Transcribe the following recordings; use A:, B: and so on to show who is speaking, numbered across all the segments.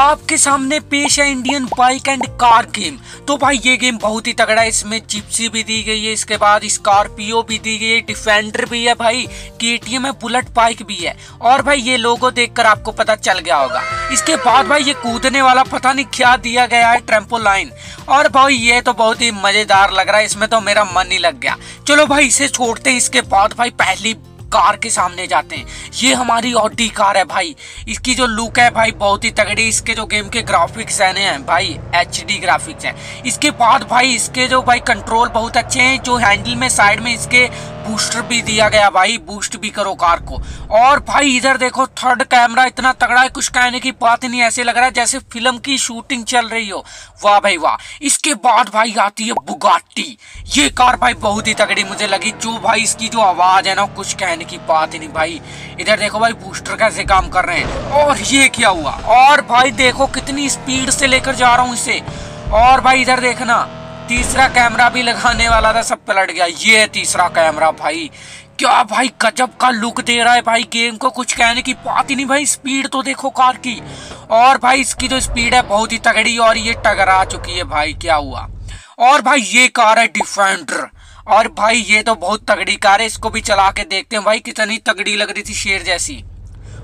A: आपके सामने पेश है Indian bike and car game. तो भाई, ये गेम बहुत ही तगड़ा है। इसमें जिप्सी भी दी गई है, इसके बाद स्कॉर्पियो भी दी गई है, डिफेंडर भी है भाई के है, बुलेट बाइक भी है। और भाई, ये लोगो देखकर आपको पता चल गया होगा। इसके बाद भाई, ये कूदने वाला पता नहीं क्या दिया गया है ट्रेम्पो लाइन और भाई, ये तो बहुत ही मज़ेदार लग रहा है, इसमें तो मेरा मन ही लग गया। चलो भाई, इसे छोड़ते हैं। इसके बाद भाई, पहली कार के सामने जाते हैं। ये हमारी ऑडी कार है भाई। इसकी जो लुक है भाई, बहुत ही तगड़ी। इसके जो गेम के ग्राफिक्स है भाई एच ग्राफिक्स हैं। इसके बाद भाई, इसके जो भाई कंट्रोल बहुत अच्छे हैं, जो हैंडल में साइड में इसके बूस्टर भी दिया गया भाई। बूस्ट भी करो कार को। और भाई, इधर देखो थर्ड कैमरा इतना तगड़ा है, कुछ कहने की बात नहीं, ऐसे लग रहा है जैसे फ़िल्म की शूटिंग चल रही हो। वाह भाई, वाह। इसके बाद भाई आती है बुगाटी ये कार भाई बहुत ही तगड़ी मुझे लगी। जो भाई इसकी जो आवाज़ है ना, कुछ कहने की बात ही नहीं भाई। इधर देखो भाई बूस्टर कैसे काम कर रहे हैं। और ये क्या हुआ? और भाई देखो कितनी स्पीड से लेकर जा रहा हूँ इसे। और भाई इधर देखना, तीसरा कैमरा भी लगाने वाला था, सब पलट गया। ये तीसरा कैमरा भाई। क्या भाई गजब का लुक दे रहा है भाई गेम को? कुछ कहने की बात ही नहीं भाई स्पीड तो देखो कार की। और भाई इसकी जो स्पीड है, बहुत ही तगड़ी और ये टकरा चुकी है भाई। क्या हुआ? और भाई ये कार है डिफेंडर और भाई, ये तो बहुत तगड़ी कार है, इसको भी चला के देखते हैं भाई, कितनी तगड़ी लग रही थी शेर जैसी।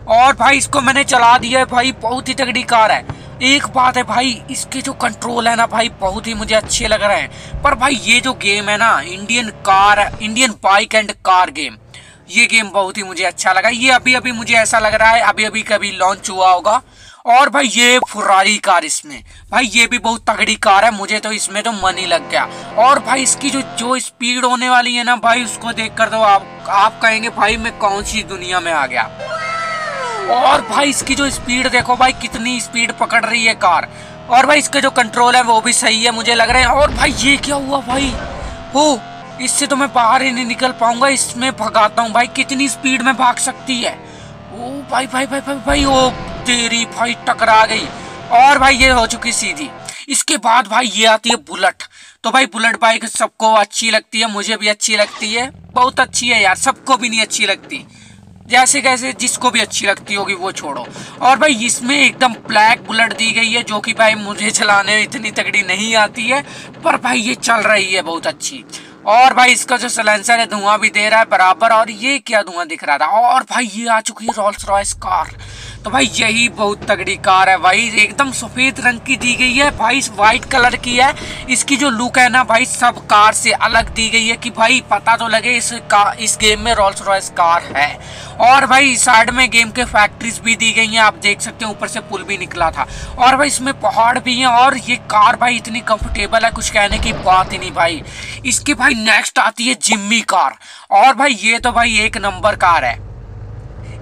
A: और भाई, इसको मैंने चला दिया है भाई, बहुत ही तगड़ी कार है। एक बात है भाई, इसके जो कंट्रोल है ना भाई, बहुत ही मुझे अच्छे लग रहे हैं। पर भाई, ये जो गेम है ना Indian car Indian bike and car game ये गेम बहुत ही मुझे अच्छा लगा। ये अभी अभी मुझे ऐसा लग रहा है अभी अभी कभी लॉन्च हुआ होगा। और भाई ये फुरारी कार इसमें। भाई ये भी बहुत तगड़ी कार है, मुझे तो इसमें तो मन ही लग गया। और भाई इसकी जो जो स्पीड होने वाली है ना भाई, उसको देख कर तो आप आप कहेंगे, भाई मैं कौन सी दुनिया में आ गया? और भाई इसकी जो स्पीड देखो भाई, कितनी स्पीड पकड़ रही है कार। और भाई इसका जो कंट्रोल है, वो भी सही है, मुझे लग रहा है। और भाई ये क्या हुआ भाई? हो इससे तो मैं बाहर ही नहीं निकल पाऊँगा, इसमें भगाता हूँ भाई, कितनी स्पीड में भाग सकती है? ओ, भाई भाई भाई भाई भाई, ओ तेरी भाई टकरा गई। और भाई ये हो चुकी सीधी। इसके बाद भाई ये आती है बुलेट। तो भाई बुलेट बाइक सबको अच्छी लगती है, मुझे भी अच्छी लगती है। बहुत अच्छी है यार, सबको भी नहीं अच्छी लगती। जैसे कैसे जिसको भी अच्छी लगती होगी वो छोड़ो। और भाई इसमें एकदम ब्लैक बुलेट दी गई है, जो कि भाई मुझे चलाने में इतनी तगड़ी नहीं आती है, पर भाई ये चल रही है बहुत अच्छी। और भाई इसका जो सलेंसर है, धुआँ भी दे रहा है बराबर, और ये क्या धुआँ दिख रहा था। और भाई ये आ चुकी है रोल्स रॉयस कार। तो भाई यही बहुत तगड़ी कार है भाई। एकदम सफ़ेद रंग की दी गई है, भाई वाइट कलर की है। इसकी जो लुक है ना भाई, सब कार से अलग दी गई है कि भाई पता तो लगे इस कार इस गेम में रोल्स रॉयस कार है। और भाई साइड में गेम के फैक्ट्रीज भी दी गई हैं, आप देख सकते हैं, ऊपर से पुल भी निकला था। और भाई, इसमें पहाड़ भी हैं, और ये कार भाई इतनी कंफर्टेबल है, कुछ कहने की बात ही नहीं भाई। इसकी भाई नेक्स्ट आती है जिम्मी कार। और भाई, ये तो भाई एक नंबर कार है।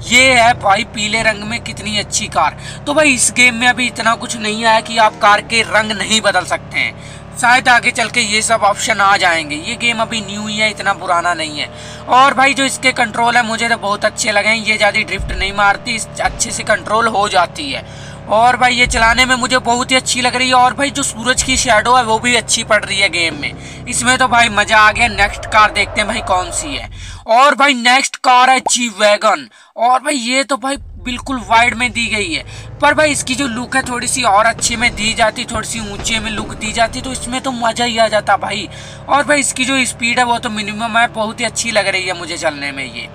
A: ये है भाई पीले रंग में कितनी अच्छी कार। तो भाई इस गेम में अभी इतना कुछ नहीं आया कि आप कार के रंग नहीं बदल सकते हैं। शायद आगे चल के ये सब ऑप्शन आ जाएँगे। ये गेम अभी न्यू ही है, इतना पुराना नहीं है। और भाई जो इसके कंट्रोल है, मुझे तो बहुत अच्छे लगे हैं। ये ज़्यादा ड्रिफ्ट नहीं मारती अच्छे से कंट्रोल हो जाती है। और भाई, ये चलाने में मुझे बहुत ही अच्छी लग रही है। और भाई, जो सूरज की शेडो है, वो भी अच्छी पड़ रही है गेम में। इसमें तो भाई, मज़ा आ गया। नेक्स्ट कार देखते हैं भाई, कौन सी है। और भाई नेक्स्ट कार है जी वैगन और भाई, ये तो भाई, बिल्कुल वाइड में दी गई है। पर भाई, इसकी जो लुक है, थोड़ी सी और अच्छी में दी जाती, थोड़ी सी ऊँचे में लुक दी जाती तो इसमें तो मज़ा ही आ जाता भाई। और भाई, इसकी जो स्पीड है, वो तो मिनिमम है। बहुत ही अच्छी लग रही है मुझे चलने में ये।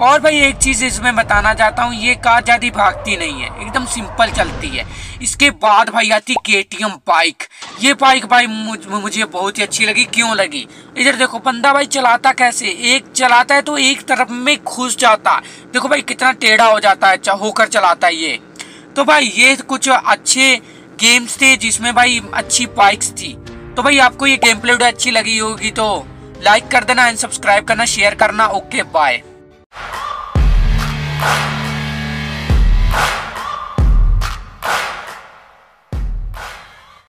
A: और भाई एक चीज़ इसमें बताना चाहता हूँ ये कार ज़्यादा भागती नहीं है एकदम सिंपल चलती है। इसके बाद भाई आती के बाइक ये बाइक भाई मुझ, बहुत ही अच्छी लगी। क्यों लगी? इधर देखो बंदा भाई चलाता कैसे? एक चलाता है तो एक तरफ़ में घुस जाता। देखो भाई कितना टेढ़ा हो जाता है होकर चलाता है ये। तो भाई ये कुछ अच्छे गेम्स थे जिसमें भाई अच्छी बाइक्स थी। तो भाई आपको ये गेम प्ले अच्छी लगी होगी तो लाइक कर देना एंड सब्सक्राइब करना शेयर करना। Okay bye you